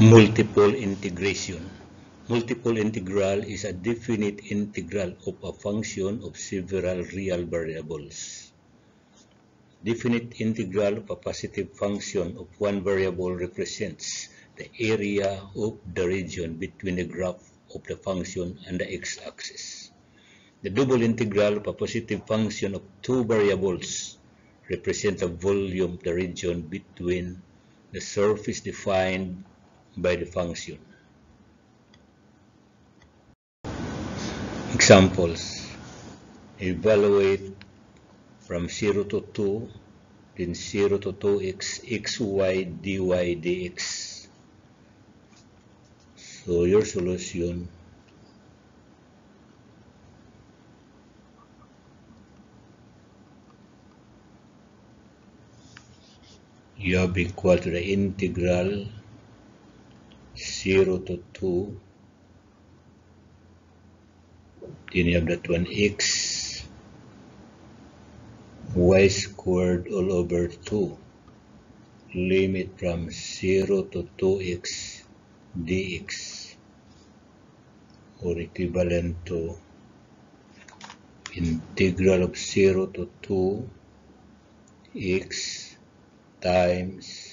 Multiple integration. Multiple integral is a definite integral of a function of several real variables. Definite integral of a positive function of one variable represents the area of the region between the graph of the function and the x-axis. The double integral of a positive function of two variables represents the volume of the region between the surface defined by the function. Examples. Evaluate from 0 to 2, then 0 to 2x, xy, dy, dx. So your solution you have equal to the integral 0 to 2 then you have that one x y squared all over 2 limit from 0 to 2x dx or equivalent to integral of 0 to 2 x times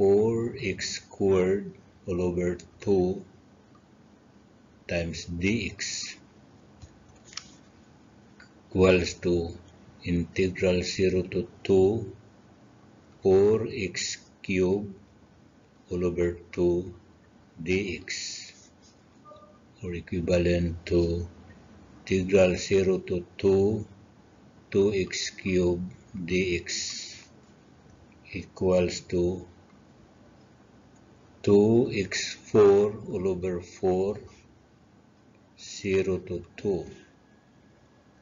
4x squared all over 2 times dx equals to integral 0 to 2 4x cubed all over 2 dx or equivalent to integral 0 to 2 2x cubed dx equals to 2x4 all over 4 0 to 2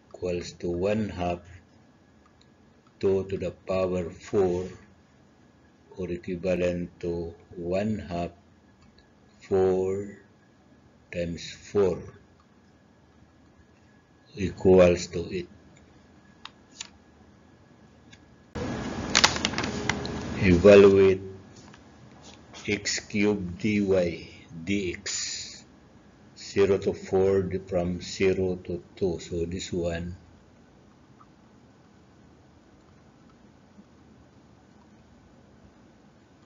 equals to 1 half 2 to the power 4 or equivalent to 1 half 4 times 4 equals to it. Evaluate x cubed dy dx 0 to 4 from 0 to 2 so this one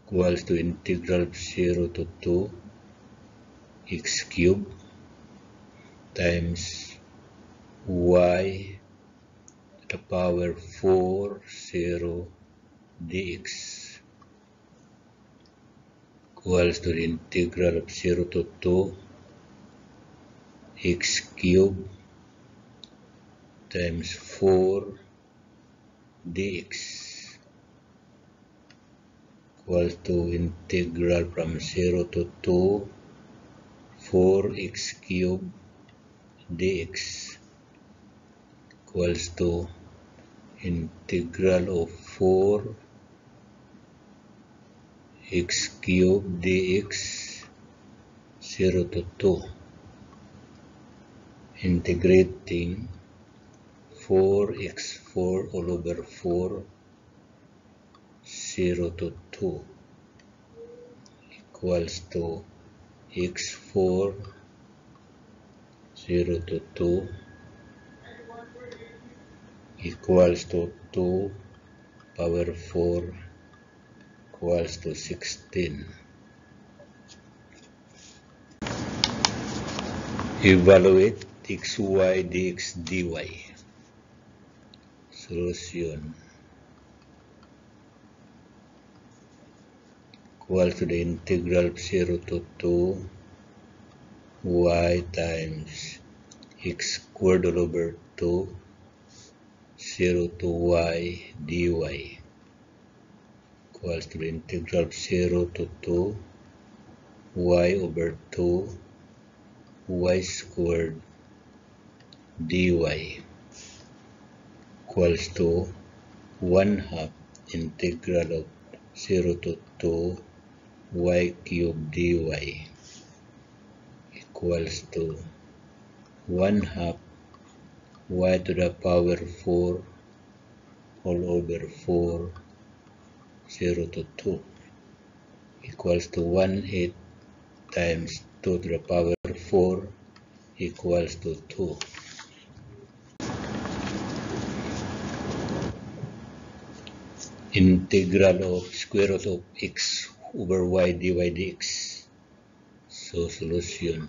equals to integral 0 to 2 x cubed times y to the power 4 0 dx equals to the integral of 0 to 2 x cubed times 4 dx. Equals to integral from 0 to 2 4x cubed dx. Equals to integral of 4 x cubed dx 0 to 2 integrating 4x4 all over 4 0 to 2 equals to x4 0 to 2 equals to 2 power 4 equals to 16 evaluate xy dx dy. Solution. Equal to the integral of 0 to 2 y times x squared over 2 0 to y dy equals to the integral of 0 to 2 y over 2 y squared dy equals to 1 half integral of 0 to 2 y cubed dy equals to 1 half y to the power 4 all over 4 0 to 2 equals to 1 8 times 2 to the power 4 equals to 2. Integral of square root of x over y dy dx. So solution.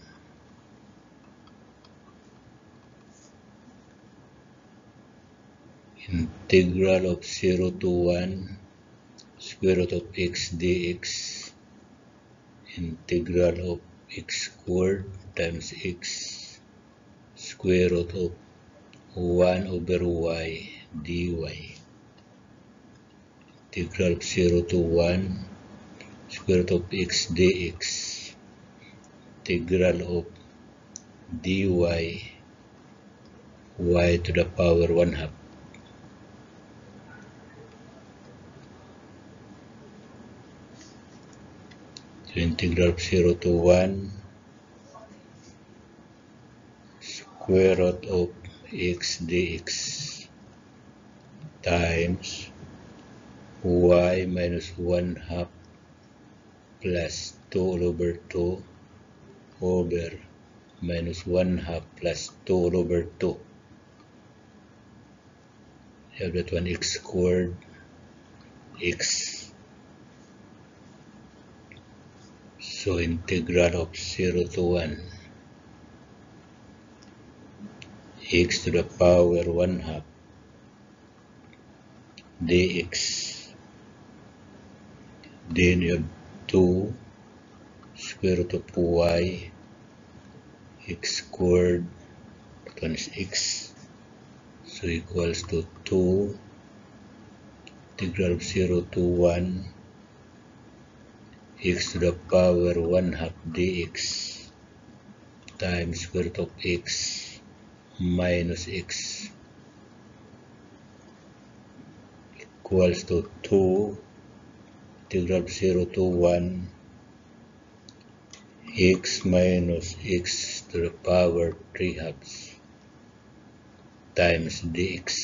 Integral of 0 to 1 square root of x dx integral of x squared times x square root of 1 over y dy. Integral of 0 to 1 square root of x dx. Integral of dy y to the power 1 half so integral of 0 to 1 square root of x dx times y minus 1 half plus 2 all over 2 over minus 1 half plus 2 all over 2 you have that one x squared x so integral of 0 to 1 x to the power 1 half dx. Then you have 2 square root of y x squared times x so equals to 2 integral of 0 to 1 x to the power 1 half dx times square root of x minus x equals to 2 integral of 0 to 1 x minus x to the power 3 halves times dx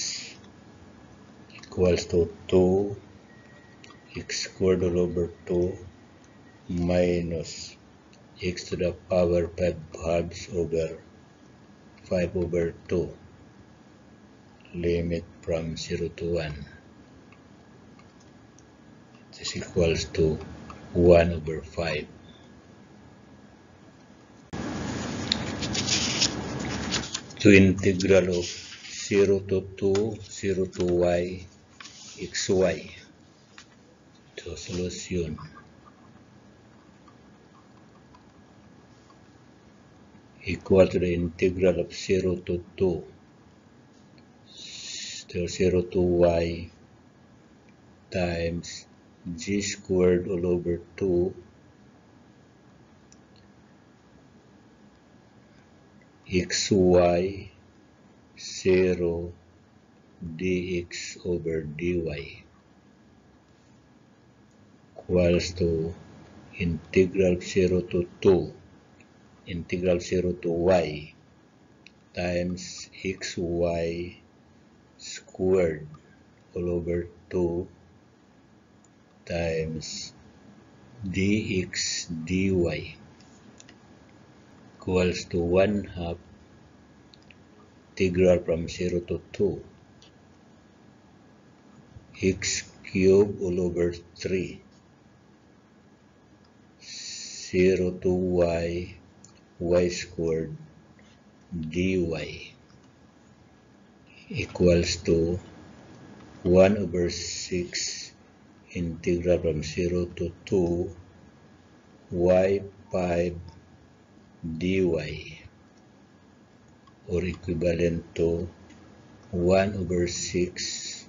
equals to 2 x squared over 2 minus x to the power 5 halves over 5 over 2 limit from 0 to 1 this equals to 1 over 5 to integral of 0 to 2 0 to y xy so solution equal to the integral of 0 to 2 so 0 to y times g squared all over 2 xy 0 dx over dy equals to integral 0 to 2 integral 0 to y times xy squared all over 2 times dx dy equals to 1 half integral from 0 to 2 x cube all over 3 0 to y y squared dy equals to 1 over 6 integral from 0 to 2 y5 dy or equivalent to 1 over 6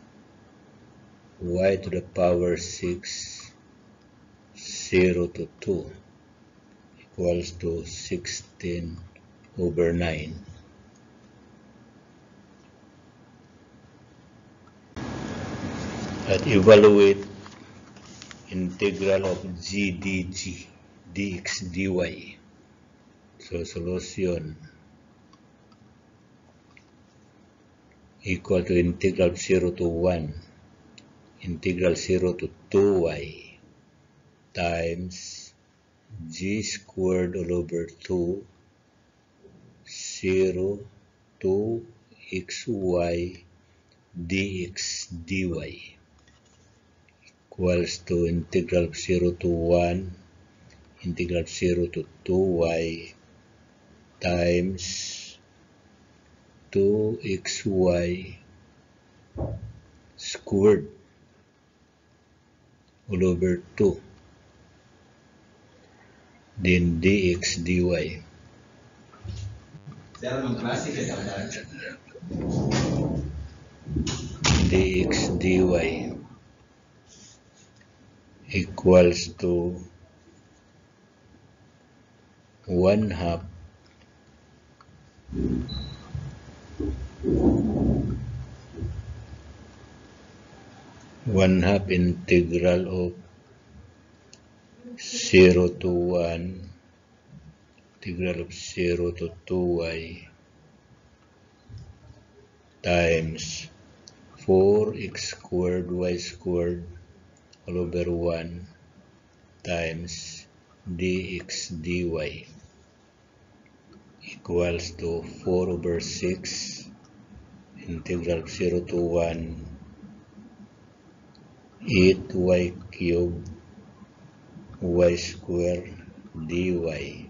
y to the power 6 0 to 2 equals to 16 over 9 at evaluate integral of g dg dx dy. So solution equal to integral 0 to 1 integral 0 to 2y times g squared all over 2 0 to xy dx dy equals to integral of 0 to 1 integral of 0 to 2y times 2xy squared all over 2 then dx dy dx dy equals to 1 half one half integral of 0 to 1 integral of 0 to 2y times 4x squared y squared all over 1 times dx dy equals to 4 over 6 integral of 0 to 1 8y cubed y square dy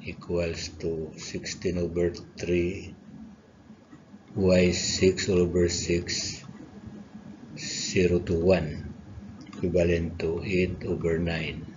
equals to 16 over 3 y 6 over 6 0 to 1 equivalent to 8 over 9